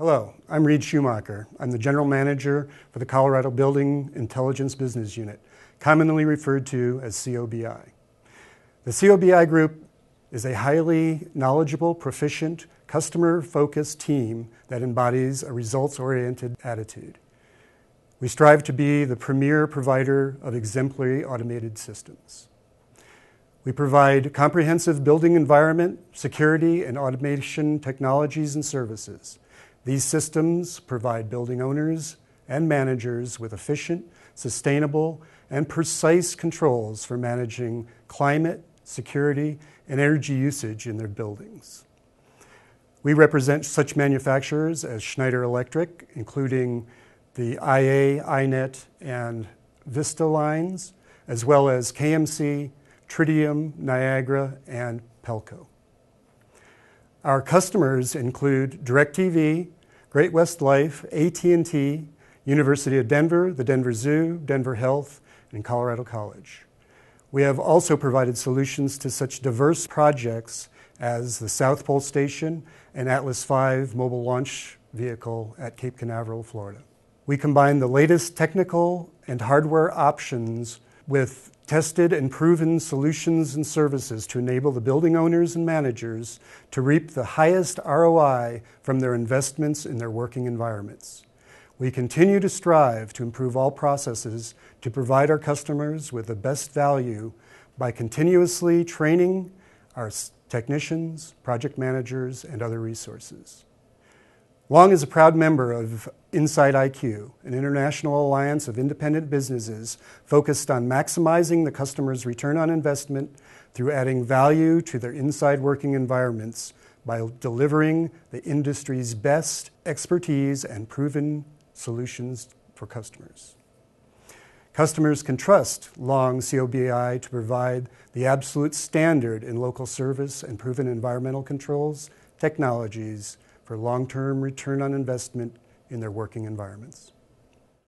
Hello, I'm Reid Schumacher. I'm the General Manager for the Colorado Building Intelligence Business Unit, commonly referred to as COBI. The COBI Group is a highly knowledgeable, proficient, customer focused team that embodies a results oriented attitude. We strive to be the premier provider of exemplary automated systems. We provide comprehensive building environment, security, and automation technologies and services. These systems provide building owners and managers with efficient, sustainable, and precise controls for managing climate, security, and energy usage in their buildings. We represent such manufacturers as Schneider Electric, including the IA, iNet, and Vista lines, as well as KMC, Tridium, Niagara, and Pelco. Our customers include DirecTV, Great West Life, AT&T, University of Denver, the Denver Zoo, Denver Health, and Colorado College. We have also provided solutions to such diverse projects as the South Pole Station and Atlas V mobile launch vehicle at Cape Canaveral, Florida. We combine the latest technical and hardware options with tested and proven solutions and services to enable the building owners and managers to reap the highest ROI from their investments in their working environments. We continue to strive to improve all processes to provide our customers with the best value by continuously training our technicians, project managers, and other resources. Long is a proud member of Inside IQ, an international alliance of independent businesses focused on maximizing the customer's return on investment through adding value to their inside working environments by delivering the industry's best expertise and proven solutions for customers. Customers can trust Long COBI to provide the absolute standard in local service and proven environmental controls technologies for long term return on investment in their working environments.